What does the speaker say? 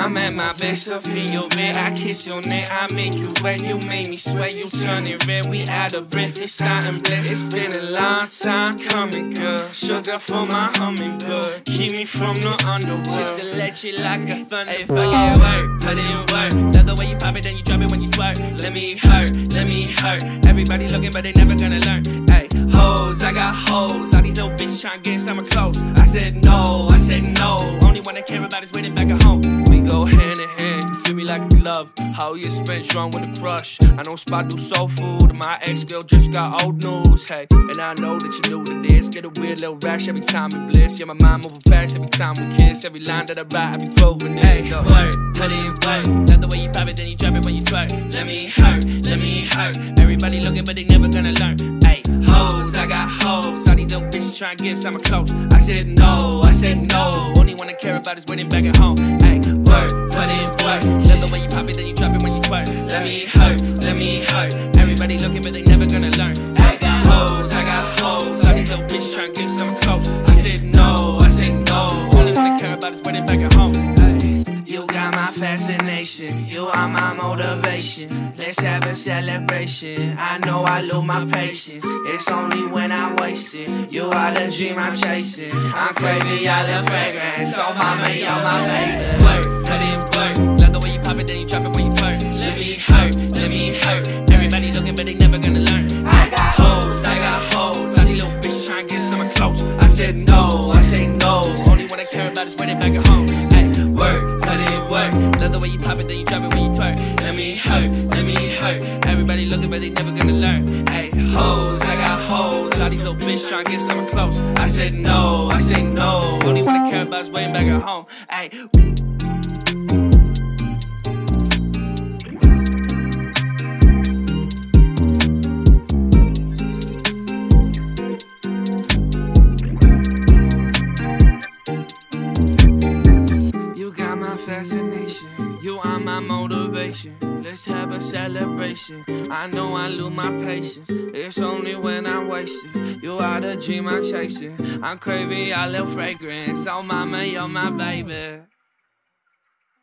I'm at my best up in your bed. I kiss your neck, I make you wet. You make me sweat, you turn it red. We out of breath, it's something blessed. It's been a long time coming, girl. Sugar for my hummingbird. Keep me from the underworld. Shit's electric like a thunder. Hey, fuck it, work, put it in work. Love the way you pop it, then you drop it when you twerk. Let me hurt, let me hurt. Everybody looking, but they never gonna learn. Hey, hoes, I got hoes. All these little bitches trying to get some clothes. I said no, I said no. Only one I care about is waiting back at home. Glove. How you spent strong with a crush. I don't spot do soul food. My ex girl just got old news. Hey, and I know that you knew that this. Get a weird little rash every time we bliss. Yeah, my mind moving fast every time we kiss. Every line that I write, I be proving it. Hey, work, put it in work. Love the way you pop it, then you drop it when you twerk. Let me hurt, let me hurt. Everybody looking, but they never gonna learn. Hey, hoes, I got hoes. All these little bitches trying to get some close. I said no, I said no. Only one I care about is winning back at home. Hey, work, put it in work. Pop it, then you drop it when you twerk. Let me hurt, let me hurt. Everybody looking, but they never gonna learn. I got hoes, I got hoes. All these little bitches trying to get some close. I said no, I said no. Only one I care about is winning back at home. You got my fascination, you are my motivation. Let's have a celebration. I know I lose my patience. It's only when I waste it. You are the dream I'm chasing. I'm craving little fragrance. So mama, you're my baby. Let hurt. Everybody looking, but they never gonna learn. I got hoes, I got hoes. All these little bitches trying to get some close. I said no, I say no. Only one I care about is winning back at home. Hey, work, put in work. Love the way you pop it, then you drop it when you twerk. Let me hurt, let me hurt. Everybody looking, but they never gonna learn. Hey, hoes, I got hoes. All these little bitches trying to get something close. I said no, I say no. Only one I care about is waiting back at home. Hey. Fascination, you are my motivation. Let's have a celebration. I know I lose my patience. It's only when I waste it. You are the dream I'm chasing. I'm craving your little fragrance. Oh, mama, you're my baby.